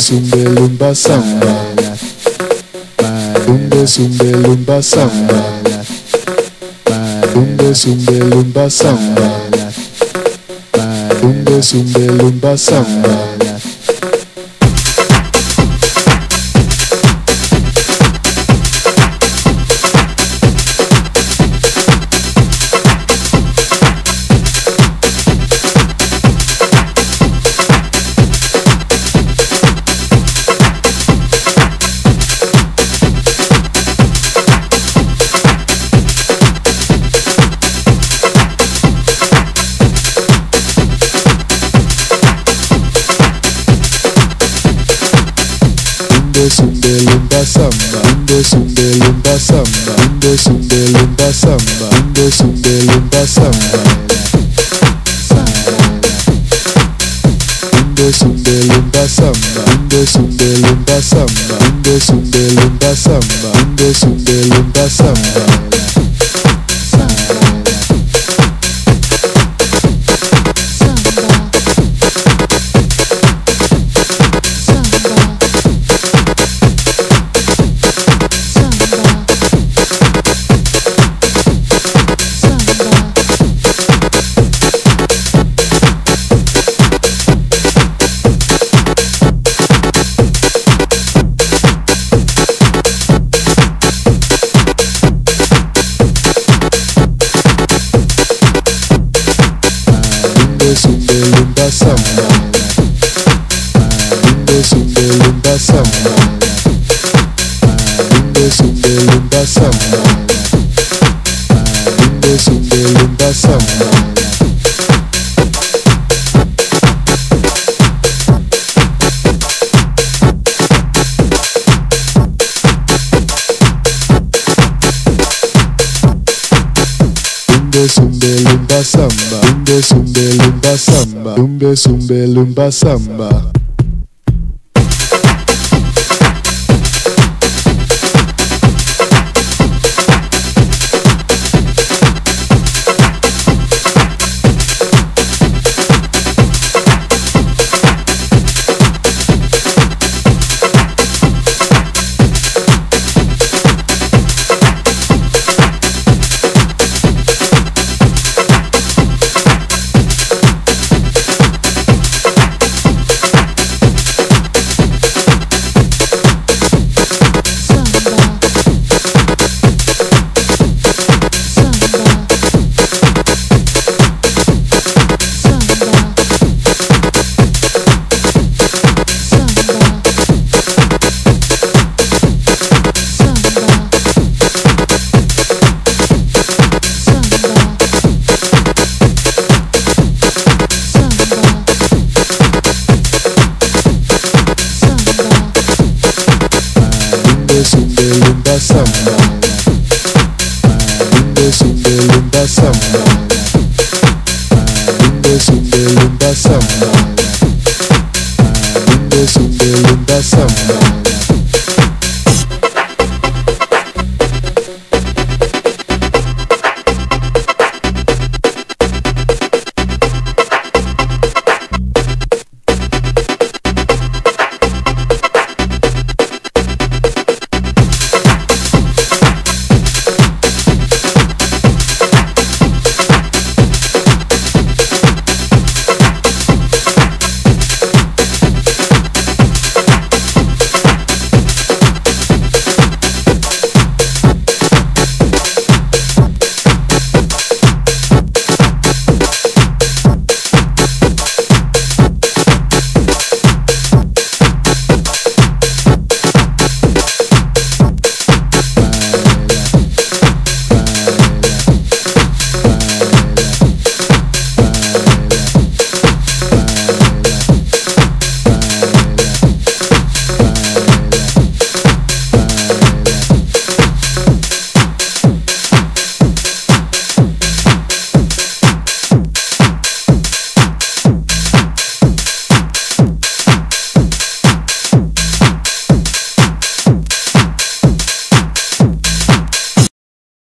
Sumbe lumba samba Dumbe sumbe lumba samba Dumbe sumbe lumba samba Dumbe sumbe lumba samba sunde lumba samba sunde sunde lumba samba sunde sunde lumba samba sunde sunde lumba samba sunde sunde lumba samba sunde sunde lumba samba sunde sunde lumba samba Dumbe lumba samba Dumbe sumbe lumba samba sumbe lumba samba Dumbe sumbe lumba samba Dumbe sumbe lumba samba